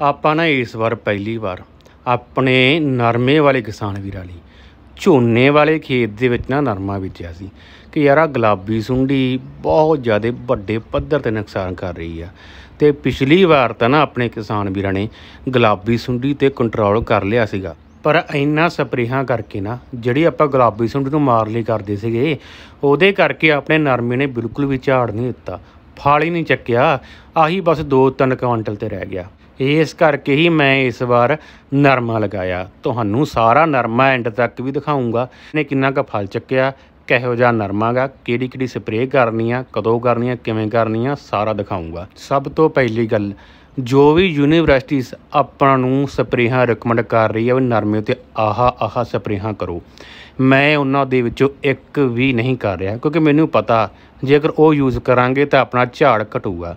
ਆਪਾਂ ਨਾ ਇਸ ਵਾਰ ਪਹਿਲੀ ਵਾਰ ਆਪਣੇ ਨਰਮੇ ਵਾਲੇ ਕਿਸਾਨ ਵੀਰਾਂ ਲਈ, ਝੋਨੇ ਵਾਲੇ ਖੇਤ ਦੇ ਵਿੱਚ ਨਾ ਨਰਮਾ ਬੀਜਿਆ ਸੀ ਕਿ ਯਾਰ ਆ ਗੁਲਾਬੀ ਸੁੰਡੀ ਬਹੁਤ ਜ਼ਿਆਦਾ ਵੱਡੇ ਪੱਧਰ ਤੇ ਨੁਕਸਾਨ ਕਰ ਰਹੀ ਆ। ਤੇ ਪਿਛਲੀ ਵਾਰ ਤਾਂ ਨਾ ਆਪਣੇ ਕਿਸਾਨ ਵੀਰਾਂ ਨੇ ਗੁਲਾਬੀ ਸੁੰਡੀ ਤੇ ਕੰਟਰੋਲ ਕਰ ਲਿਆ ਸੀਗਾ। ਪਰ ਇੰਨਾ ਸਪਰੇਹਾਂ ਕਰਕੇ ਨਾ ਜਿਹੜੀ ਆਪਾਂ ਗੁਲਾਬੀ ਸੁੰਡੀ ਨੂੰ ਮਾਰ ਲਈ ਕਰਦੇ ਸੀਗੇ, ਉਹਦੇ ਕਰਕੇ ਆਪਣੇ ਨਰਮੇ ਨੇ ਬਿਲਕੁਲ ਵੀ ਝਾੜ ਨਹੀਂ ਦਿੱਤਾ। ਫਲ ਹੀ ਨਹੀਂ ਚੱਕਿਆ। ਆਹੀ ਬਸ 2-3 ਕੁਇੰਟਲ ਤੇ ਰਹਿ ਗਿਆ। ਇਸ ਕਰਕੇ ਹੀ ਮੈਂ ਇਸ ਵਾਰ ਨਰਮਾ ਲਗਾਇਆ। ਤੁਹਾਨੂੰ ਸਾਰਾ ਨਰਮਾ ਐਂਡ ਤੱਕ ਵੀ ਦਿਖਾਉਂਗਾ ਨੇ ਕਿੰਨਾ ਕੁ ਫਲ ਚੱਕਿਆ ਕਿਹੋ ਜਿਹਾ ਨਰਮਾਗਾ, ਕਿਹੜੀ ਕਿਹੜੀ ਸਪਰੇਅ ਕਰਨੀ ਆ, ਕਦੋਂ ਕਰਨੀ ਆ, ਕਿਵੇਂ ਕਰਨੀ ਆ, ਸਾਰਾ ਦਿਖਾਉਂਗਾ। ਸਭ ਤੋਂ ਪਹਿਲੀ ਗੱਲ, ਜੋ ਵੀ ਯੂਨੀਵਰਸਿਟੀਜ਼ ਆਪਾਂ ਨੂੰ ਸਪਰੇਹਾਂ ਰეკਮੈਂਡ ਕਰ ਰਹੀ ਆ, ਉਹ ਨਰਮੇ ਤੇ ਆਹਾ ਆਹਾ ਸਪਰੇਹਾਂ ਕਰੋ। ਮੈਂ ਉਹਨਾਂ ਦੇ ਵਿੱਚੋਂ ਇੱਕ ਵੀ ਨਹੀਂ ਕਰ ਰਿਹਾ, ਕਿਉਂਕਿ ਮੈਨੂੰ ਪਤਾ, ਜੇਕਰ ਉਹ ਯੂਜ਼ ਕਰਾਂਗੇ ਤਾਂ ਆਪਣਾ ਝਾੜ ਘਟੂਗਾ।